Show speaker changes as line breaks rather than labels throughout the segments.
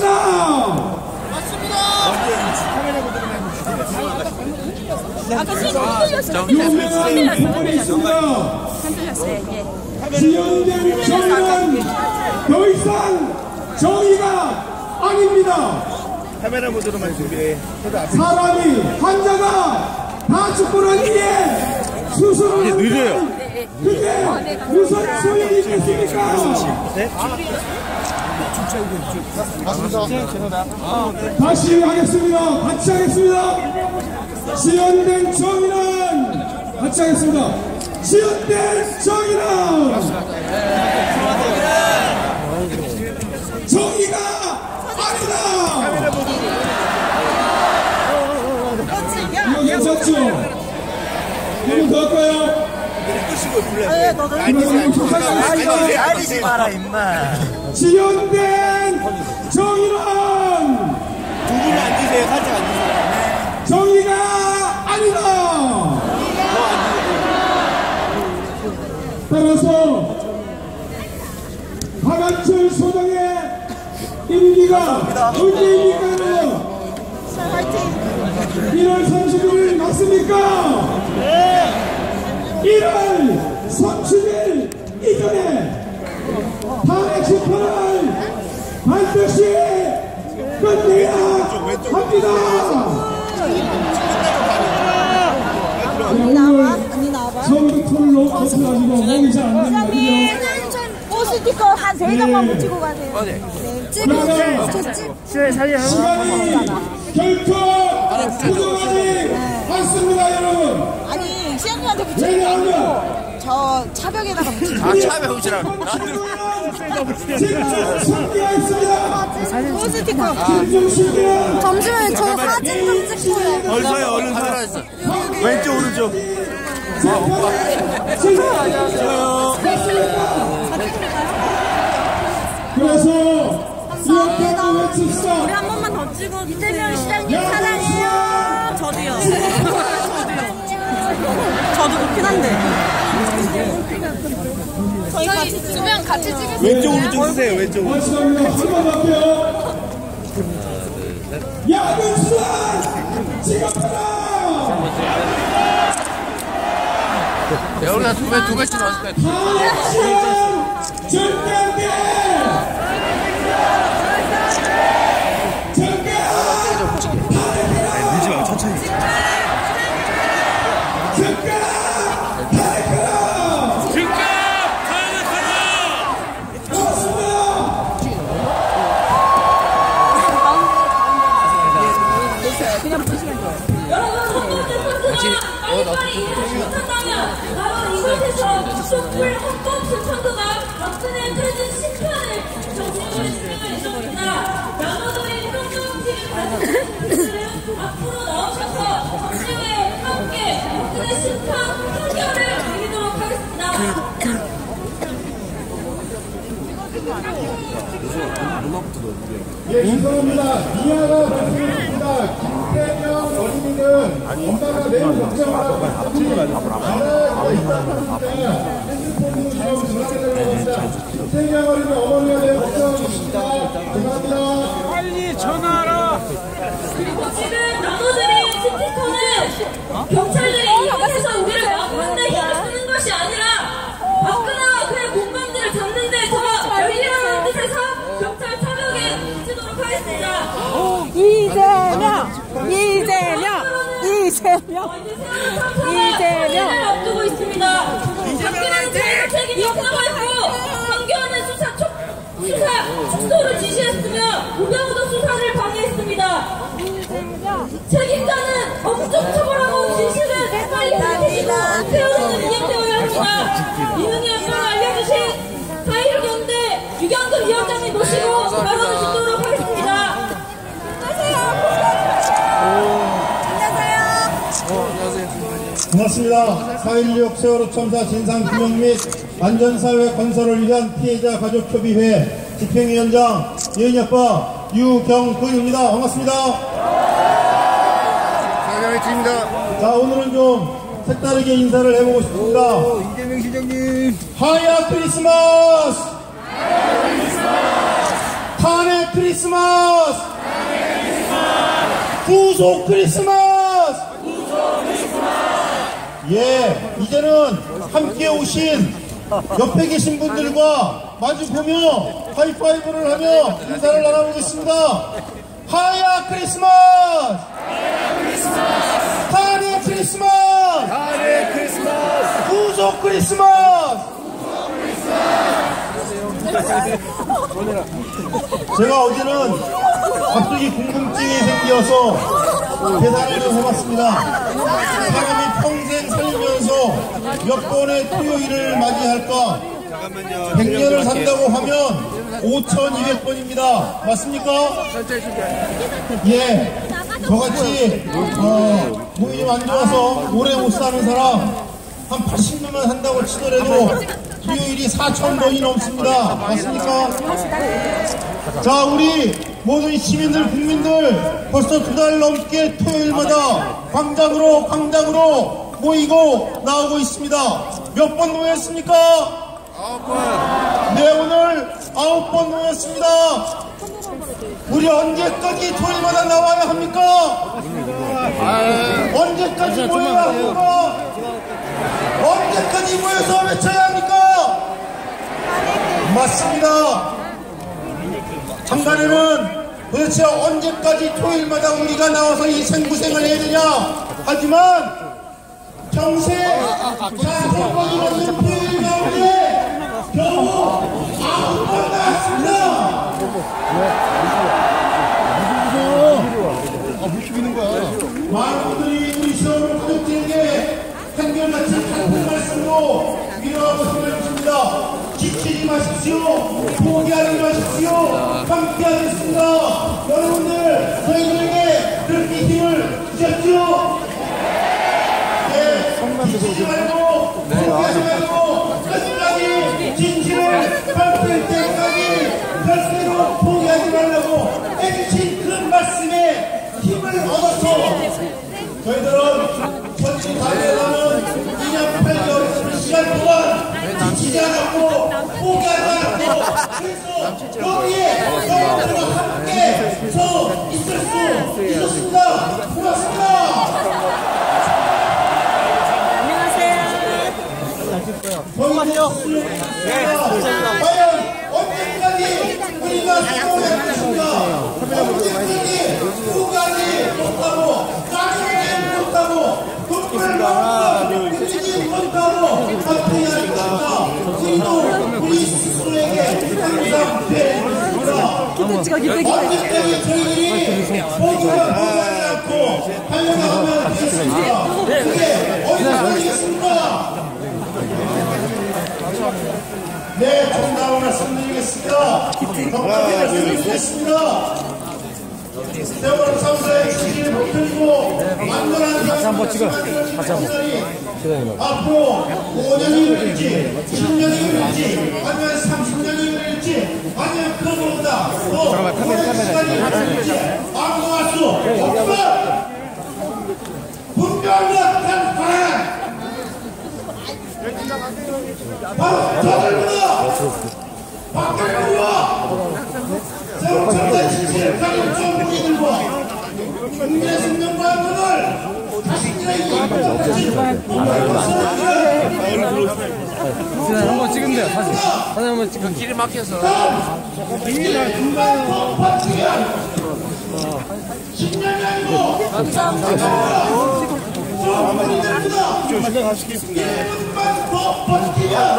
사실입니다
아까.
유명한 있습니다 지연된 정의는 더 이상 정의가 아닙니다.
카메라 모드로만 준비해.
사람이 환자가 다 죽고는 이게 수술을
느려요.
그게 무슨 소용이 있겠습니까? 다시 하겠습니다. 같이 하겠습니다. 지연된 정의는 같이 하겠습니다. 지연된 정의는 정의가 아니다. 이거 괜찮죠? 한번 더 할까요?
아리지 마라, 임마.
지연된 정의는
두분 앉으세요. 살짝 앉으세요.
정의가 아니다. 따라서 박한철 소장의 임기가 언제입니까? 1월 30일 맞습니까? 1월 30일 이전에 탄핵 심판을 반드시 끝내야 합니다.
언니 나와? 언니 나와봐.
처음부터 높아가지고 몸이 잘안 됩니다.
오 스티커 한 세 장만 붙이고 가세요. 네. 찍어.
시간이 결코 부족하지 않습니다, 여러분.
아니 시장님한테 아니고 저 차벽에다가
아, 차에 오시라고.
지금 승리가 있습니다.
오 스티커.
김종신이는
잠시만요. 저 사진 좀 찍고요.
얼른 서요, 얼른 서요. 왼쪽, 오른쪽.
그래서 이렇게 한번 외칩시다.
우리 한 번만 더 찍어. 이태명 시장님 사랑해요. 저도요. 저도 그렇긴 한데. 저희 두명 같이 찍을 수
왼쪽, 오른쪽 쓰세요, 왼쪽.
마지막으로 한번 할게요. 야근 수단 지급하라.
여기가 두 배, 두 배씩 넣었을 거
타이커
즉각 탄핵하라!
고맙습니다
못한다면 바로 이곳에서 촛불 헌법 재판도가 박근혜 퇴진 심판을 정식으로 진행할 예정입니다. 평정팀을 가진 분들은 앞으로 박근혜 심판 판결을 드리도록 하겠습니다.
예, 죄송합니다. 미아가 말씀드립니다. 김태경 어린이는 엄마가 매우 걱정하고 나라에 있다는데 핸드폰으로 지금 전화가 되고 있습니다. 김태경 어린이 어머니가 매우 걱정하고 있습니다. 죄송합니다.
그리고 지금 나눠드린 스티커는 경찰들이 이곳에서 우리를 막는데 힘을 쓰는 것이 아니라 박근혜와 그의 공범들을 잡는 데 더 열리라는 뜻에서 경찰 타격에 미치도록 하겠습니다.
이재명! 이재명! 이재명!
이재명 앞두고 있습니다. 박근혜는 제일 책임이 없다고 했고 황교안은 수사 촉 수사 축소를 지시했으며 우병우도 수사를 방해했습니다. 책임자는 엄청 처벌하고 진실 을 빨리 밝히시고 세월호는 인양되어야 합니다. 이능희 앞으로 알려주신 4.16 경대 유경근 위원장님 모시고 발언을 듣도록 하겠습니다.
고맙습니다. 4.16 세월호 참사 진상 규명 및 안전사회 건설을 위한 피해자 가족협의회 집행위원장 예은이아빠 유경근입니다. 반갑습니다.
사장의 팀입니다.
자 오늘은 좀 색다르게 인사를 해보고 싶습니다.
이재명 시장님.
하야 크리스마스! 탄핵 크리스마스! 구속 크리스마스! 예, 이제는 함께 오신 옆에 계신 분들과 마주 보며 하이파이브를 하며 인사를 나눠보겠습니다. 하야 크리스마스! 탄핵 크리스마스!
하네 크리스마스.
구속 크리스마스! 제가 어제는 갑자기 궁금증이 생겨서 계산을 좀 해봤습니다. 사람이 평생 살면서 몇 번의 토요일을 맞이할까?
잠깐만요.
100년을 산다고 하면 5,200번입니다. 맞습니까? 예. 저같이, 어, 몸이 좀 안 좋아서 오래 못 사는 사람, 한 80년만 산다고 치더라도 토요일이 4,000번이 넘습니다. 맞습니까? 자, 우리 모든 시민들, 국민들 벌써 두 달 넘게 토요일마다 광장으로, 광장으로 모이고 나오고 있습니다. 몇 번 모였습니까? 네, 오늘 아홉 번 모였습니다. 우리 언제까지 토요일마다 나와야 합니까? 언제까지 모여야 합니까? 언제까지 모여서 외쳐야 합니까? 맞습니다. 장관에는 도대체 언제까지 토요일마다 우리가 나와서 이 생구생을 해야 되냐? 하지만 평생 사선권이 없는 토요일 가운데 겨우 아홉 번 나왔습니다. 많은 분들이 우리 시험을 가족들에게 한결같이 같은 말씀으로 위로하고 생각했습니다. 지치지 마십시오. 포기하지 마십시오. 함께 하겠습니다. 여러분들, 저희들에게 힘을 주셨죠? 네, 지치지 말고, 포기하지 말고, 끝까지 진실을 밝힐 때까지 절대로 포기하지 말라고 해주신 그 말씀에 힘을 얻어서 저희들은 전직 단회라는 2년 8개월 시간 동안 지치지 않았고 포기하지 않았고 여기에 여러분들과 함께 서 있을 수 있었습니다. 고맙습니다.
안녕하세요.
잠깐만요. 과연 언제까지 우리가 살아갈 것인가? 언제까지 누가지 못하고 나중에 못하고 돈을 벌고 우리 스스로에게 항상 저희들이 보고를 보지 않고 하려면 되겠습니까? 그게 어디까지겠습니까? 네, 정답을 말씀드리겠습니다. 정답을 말씀드리겠습니다. 같이 한번 찍어. 같이 한번. 앞으로 5년이 걸릴지, 10년이 걸릴지, 아니면 30년이 걸릴지, 아니면 그거보다 더 오랜 시간이 걸릴지 아무도 알수 없지만 분명한 바람 바로 저들보다 박근혜와 세월차의 지지를 가진 정부인들과 국민의 생명과 안전을 자신들의 이익까지
한번 찍으면 돼요, 사진. 사진 한번 찍으면
길이 막혀서.
버티면 10년이 아니고 정부인들보다 1분만 더 버티면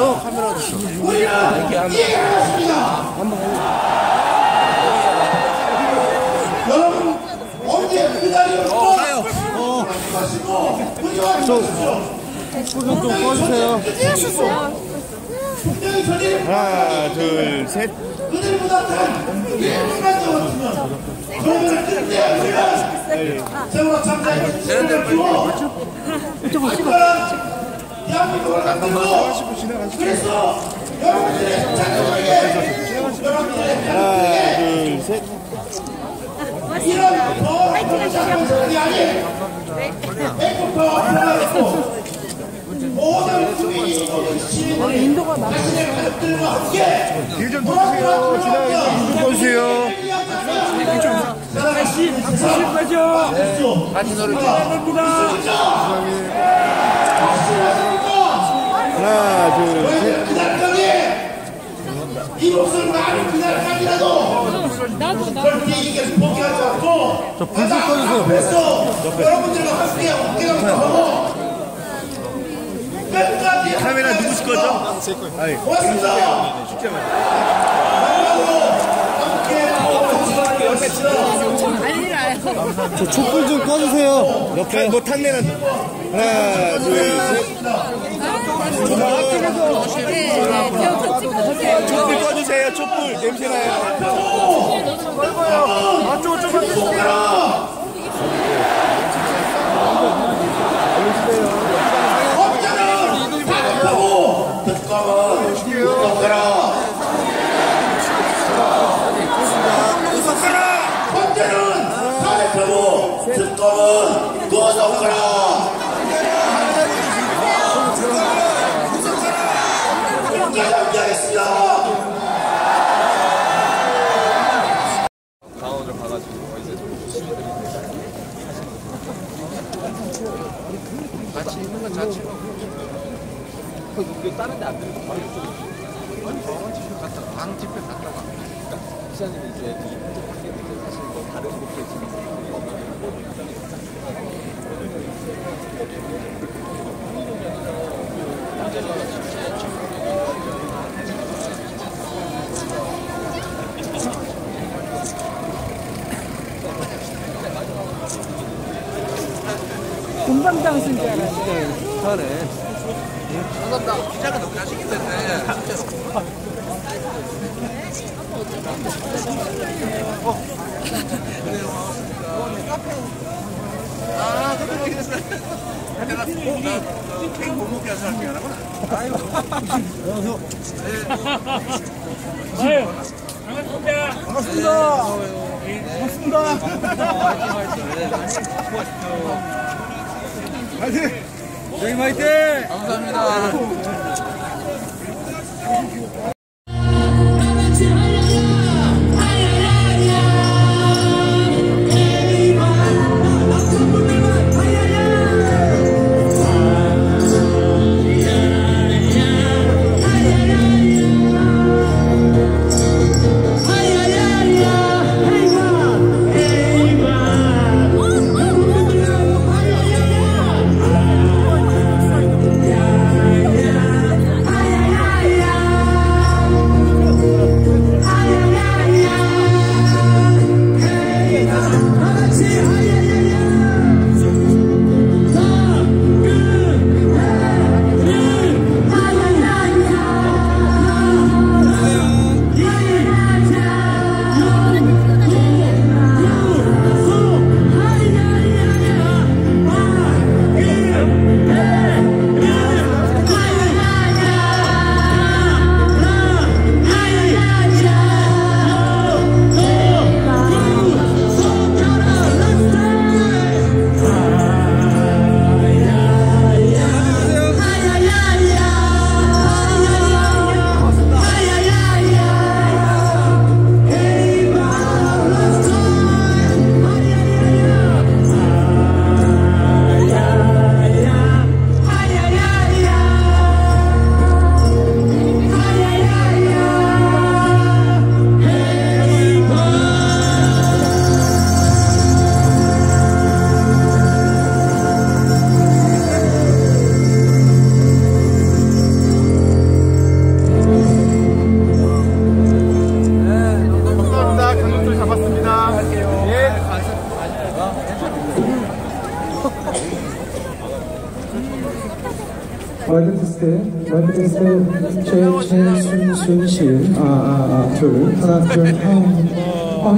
우리는 이겨냈습니다 여러분 언제 기다리고 마시고 우리와 함께하십시오
좀 꺼주세요. 하나, 둘, 셋.
그들보다 단 1분만 더 버티면 저희는 끝내야 우리가 세월호 참사의 진실을 주고 특별한 대한민국을 만들고 그래서 여러분들의 자녀에게 여러분들의
셋.
이런 더러운 장면이 아닌 모든 시민들이 자신의 가족들과 함께
길좀 꺼주세요. 지나가게 꺼주세요.
사랑하시죠.
같이 노래.
하나, 둘, 셋.
저희는 그날까지 이 목숨을 나는 그날까지라도 절대 이게 포기하지 않고 저 불좀 꺼주세요. 여러분들과 함께 어깨가 하고 끝까지
카메라 누구실 거죠? 제 거예요.
고맙습니다. 함께
저 촛불 좀 꺼주세요. 옆에. 뭐 탔네는. 하나, 둘, 셋. 촛불 꺼주세요. 촛불. 냄새나요. 안쪽으로 좀 와주세요.
언제는 답하고 듣고는 웃어라 언제는 답하고 듣고는 웃어라 끝까지 함께하겠습니다
같이 있는 건 자체가. 방 집회 갔다가.
금 방장수인 줄 알았어요.
감사합니다. 기자가 너무 잘생긴 텐데. 진짜로. 아, 그래, 그래. 내가 나 케이크 못 먹게 한 사람 중에 하나구나.
저희 화이팅!
감사합니다.
테스트 마이크 테스트 최최순순실. 아 아 아 둘. 하나 둘아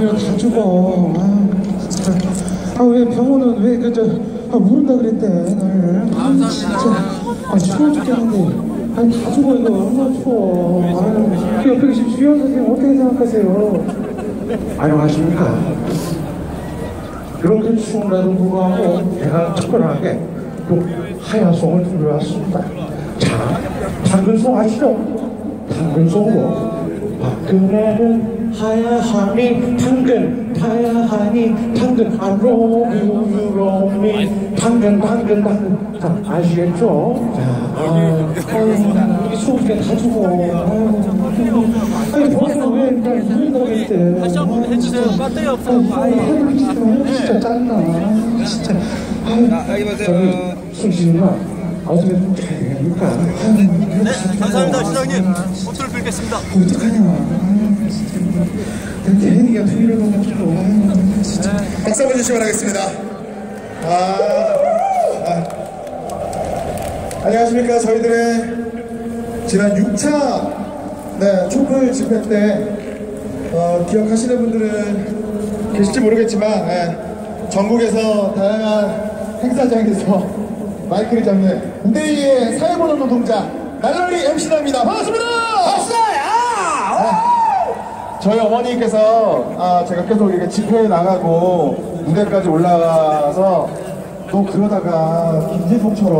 이거 다 죽어. 아 진짜. 아 왜 병원은 왜 그 저 아 모른다 그랬대 나를. 아 진짜. 아 추워 죽겠는데. 아니 다 죽어 이거. 얼마나 추워. 아유 옆에 계신 주연 선생님 어떻게 생각하세요? 안녕하십니까. 그렇게 추운데도 불구하고 제가 특별하게 또 하야송을 준비해왔습니다. 자, 당근송 아시죠? 당근송으로 박근혜는 하야 하니 당근 타야 하니 당근 아로유유로미 당근 당근 당근 자 아시겠죠? 자, 아유, 아유, 이게 추우니까 다 죽어 아유, 아니 벌써 왜 물린다고 했대 다시 한 번 해주세요 배터리 없어 진짜 짜증나 진짜 아유 저기 승진아 어 떻게 좀잘 되니까 네
감사합니다, 시장님. 호투를 빌겠습니다.
어떡하냐 내 개인이가 투일을 먹어가지고 아유 진짜
박수 한번 주시기 바라겠습니다. 아, 아. 안녕하십니까. 저희들의 지난 6차 네, 촛불 집회 때 어, 기억하시는 분들은 계실지 모르겠지만 예, 전국에서 다양한 행사장에서 마이크를 잡는 무대위의 사회보는 노동자 날라리 MC입니다. 반갑습니다. 저희 어머니께서 아, 제가 계속 이렇게 집회에 나가고 무대까지 올라가서 또 그러다가 김재동처럼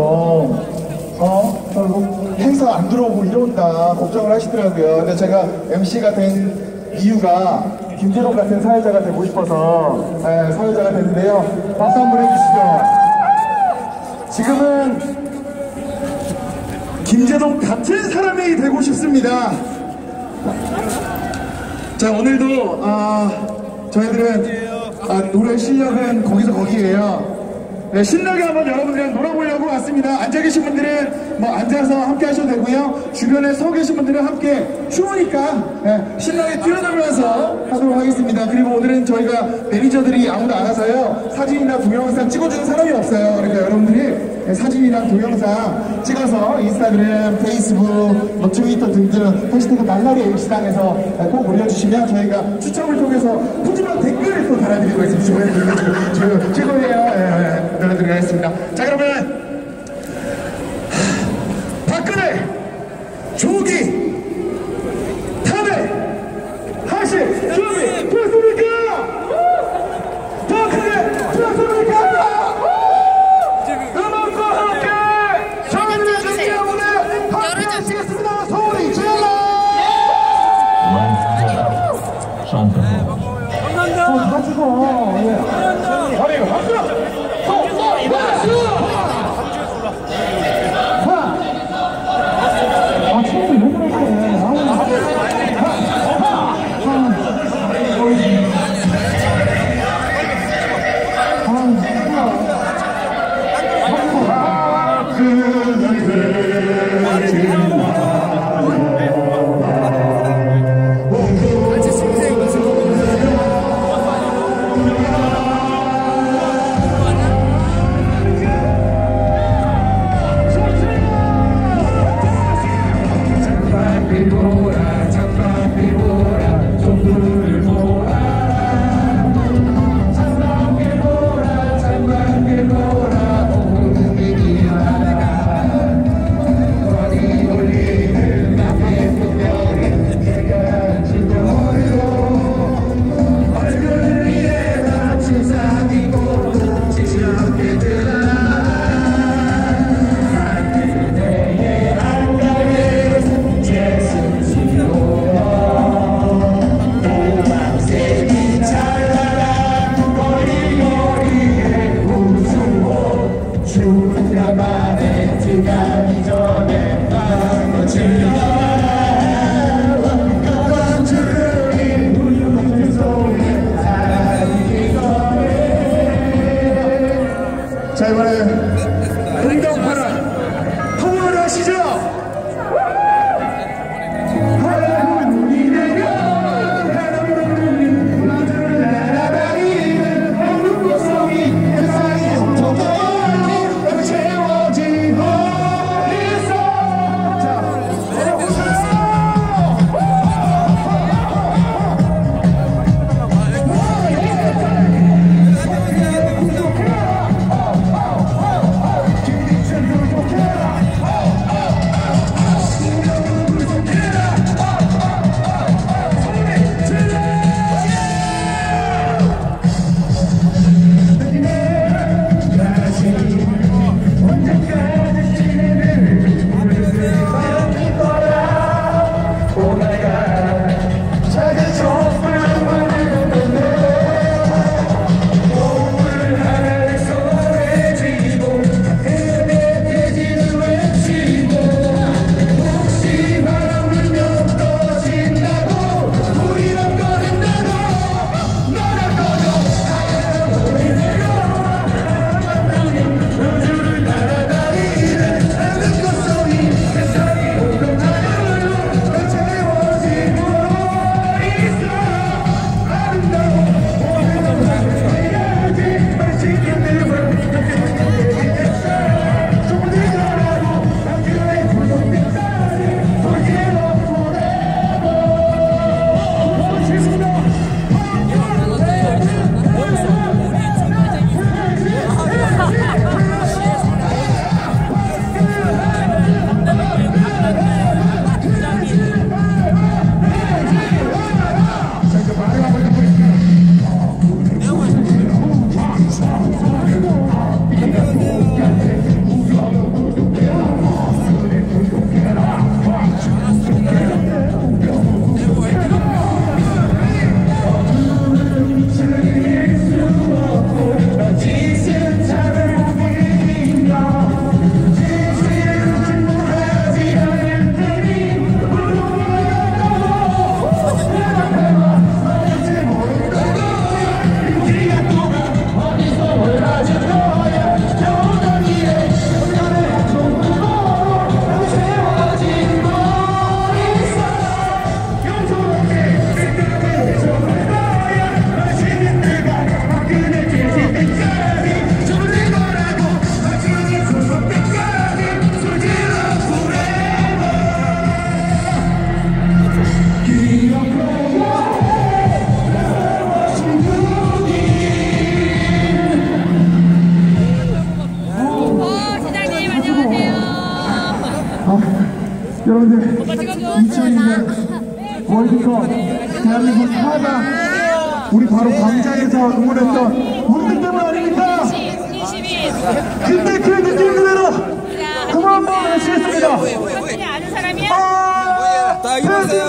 어? 결국 행사 안 들어오고 이런다 걱정을 하시더라고요. 근데 제가 MC가 된 이유가 김재동 같은 사회자가 되고 싶어서 예, 사회자가 됐는데요. 박수 한 번 해주시죠. 지금은 김재동 같은 사람이 되고 싶습니다. 자 오늘도 아, 저희들은 아, 노래 실력은 거기서 거기에요. 네, 신나게 한번 여러분들이랑 놀아보려고 왔습니다. 앉아 계신 분들은 뭐 앉아서 함께 하셔도 되고요. 주변에 서 계신 분들은 함께 추우니까 네, 신나게 뛰어놀면서 하도록 하겠습니다. 그리고 오늘은 저희가 매니저들이 아무도 안 와서요. 사진이나 동영상 찍어주는 사람이 없어요. 그러니까 여러분들이 네, 사진이랑 동영상 찍어서 인스타그램, 페이스북, 뭐 트위터 등등 해시태그 날라리 MC당에서 꼭 올려주시면 저희가 추첨을 통해서 푸짐한 댓글을 또 달아드리고 있습니다. 저희 최고예요. 예, 예, 달아드리겠습니다. 자 그러면 everybody.
2002년 월드컵 대한민국 사강 우리 바로 광장에서 응원했던 우리들 때문 아닙니까? 근데 그 느낌 그대로 고마운 마음 외치겠습니다.
아는 사람이야?
아,
자, 일어나세요.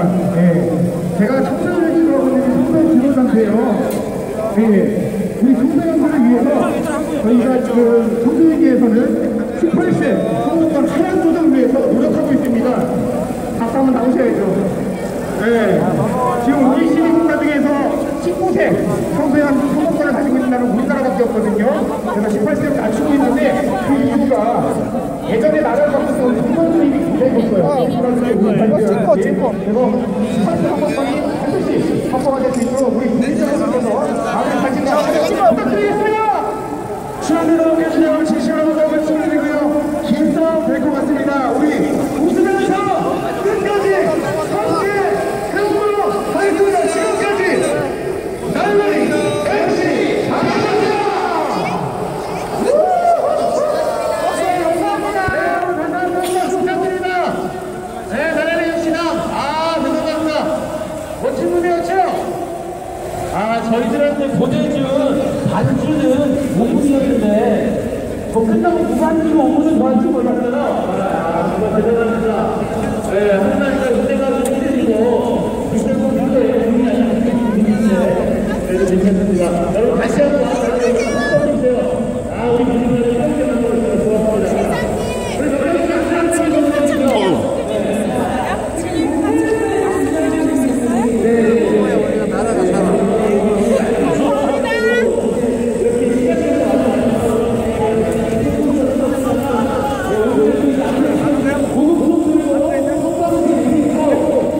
생각합니다. 예. 제가 청소년을 지도하고 있는 청소년 지도자인데요. 네, 우리 청소년들을 위해서 저희가 지금 청소년계에서는 18세 성공권 하향 조정을 위해서 노력하고 있습니다. 박수 한번 나오셔야죠. 네, 지금 OECD 국가 중에서 19세 청소년 성공권을 가지고 있는 나라는 우리나라밖에 없거든요. 그래서 18세를 낮추고 있는데 그 이유가 예전에 나라를 굉장히 높아요. 찍고 찍고. 그래서 18세 성공권이 반드시 확보가 될수 있도록 우리 국민들께서 많은 관심과 부탁드리겠습니다. 시간대로 계시면